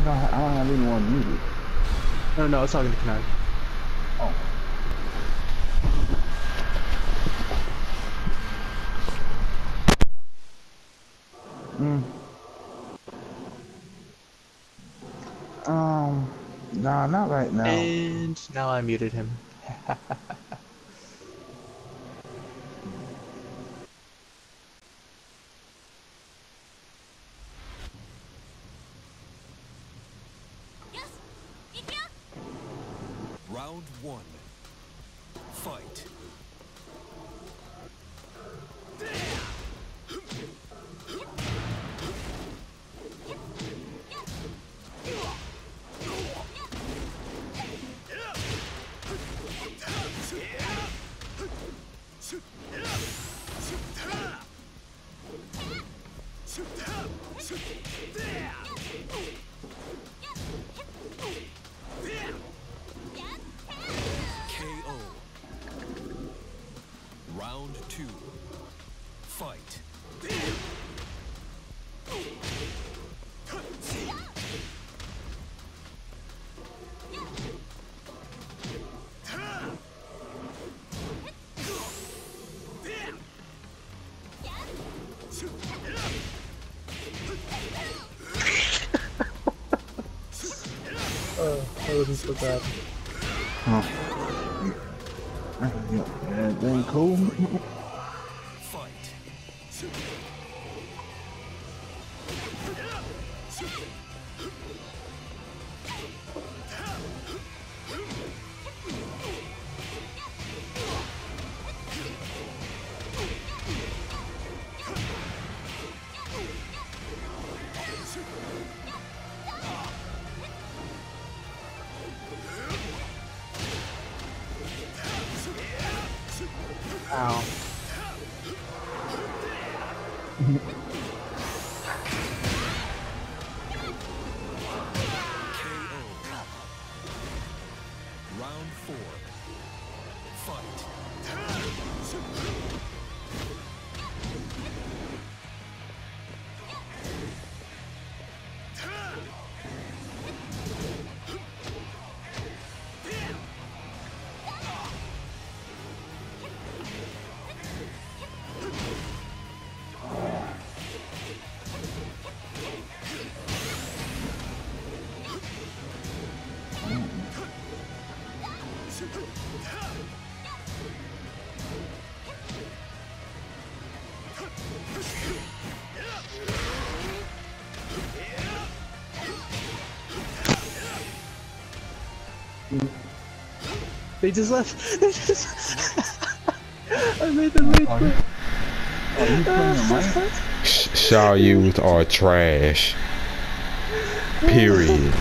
ain't gonna, I don't have anyone muted. No, no, I was talking to Knife. Oh. Mm. Um, nah, not right now. And now I muted him. Round one. Fight. KO. Round two. Fight. Oh, that wasn't so bad. Huh. Everything cool? Ow. They just left. They just. I made them leave. Oh, you, oh, you putting your? Sh- Shaw youth are trash. Period.